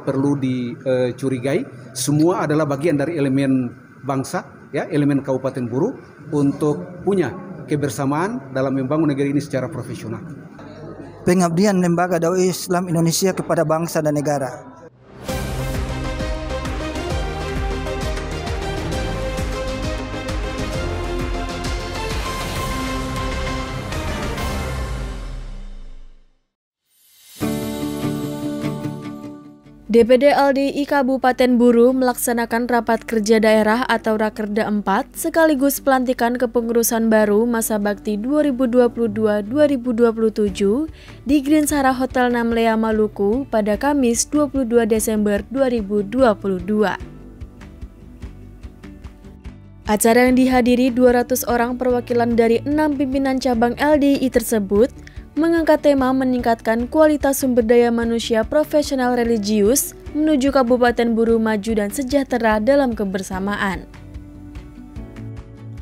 perlu dicurigai. Semua adalah bagian dari elemen bangsa, ya, elemen Kabupaten Buru untuk punya kebersamaan dalam membangun negeri ini secara profesional. Pengabdian Lembaga Dakwah Islam Indonesia kepada bangsa dan negara. DPD LDI Kabupaten Buru melaksanakan rapat kerja daerah atau Rakerda 4 sekaligus pelantikan kepengurusan baru masa bakti 2022-2027 di Green Sara Hotel Namlea Maluku pada Kamis 22 Desember 2022. Acara yang dihadiri 200 orang perwakilan dari enam pimpinan cabang LDI tersebut mengangkat tema meningkatkan kualitas sumber daya manusia profesional religius menuju Kabupaten Buru maju dan sejahtera dalam kebersamaan.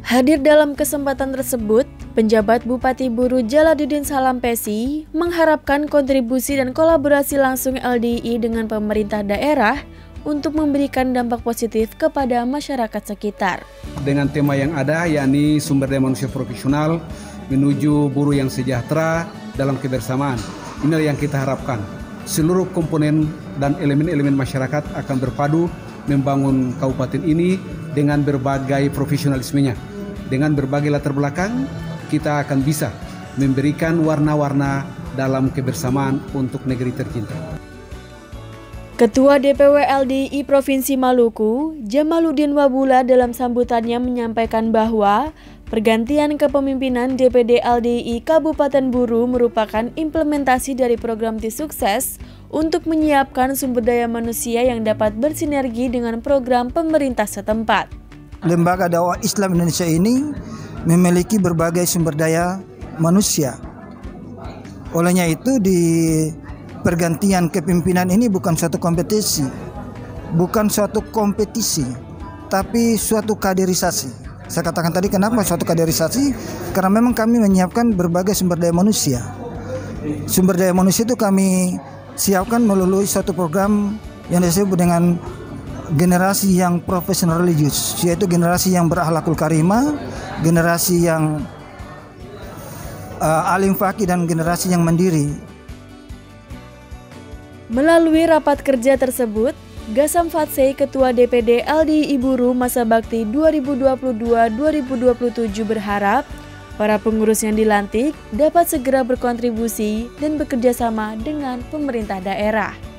Hadir dalam kesempatan tersebut, penjabat Bupati Buru Jalaluddin Salampesi mengharapkan kontribusi dan kolaborasi langsung LDI dengan pemerintah daerah untuk memberikan dampak positif kepada masyarakat sekitar. Dengan tema yang ada yakni sumber daya manusia profesional menuju buruh yang sejahtera dalam kebersamaan. Inilah yang kita harapkan. Seluruh komponen dan elemen-elemen masyarakat akan berpadu membangun kabupaten ini dengan berbagai profesionalismenya. Dengan berbagai latar belakang, kita akan bisa memberikan warna-warna dalam kebersamaan untuk negeri tercinta. Ketua DPW LDI Provinsi Maluku, Jamaluddin Wabula dalam sambutannya menyampaikan bahwa Pergantian kepemimpinan DPD LDI Kabupaten Buru merupakan implementasi dari program T-Sukses untuk menyiapkan sumber daya manusia yang dapat bersinergi dengan program pemerintah setempat. Lembaga dakwah Islam Indonesia ini memiliki berbagai sumber daya manusia. Olehnya itu di pergantian kepemimpinan ini bukan suatu kompetisi, bukan suatu kompetisi, tapi suatu kaderisasi. Saya katakan tadi kenapa suatu kaderisasi? Karena memang kami menyiapkan berbagai sumber daya manusia. Sumber daya manusia itu kami siapkan melalui suatu program yang disebut dengan generasi yang profesional religius, yaitu generasi yang berakhlakul karimah, generasi yang uh, alim fakih dan generasi yang mandiri. Melalui rapat kerja tersebut, Gasam Fatsei, Ketua DPD LDI Iburu masa bakti 2022-2027 berharap para pengurus yang dilantik dapat segera berkontribusi dan bekerja sama dengan pemerintah daerah.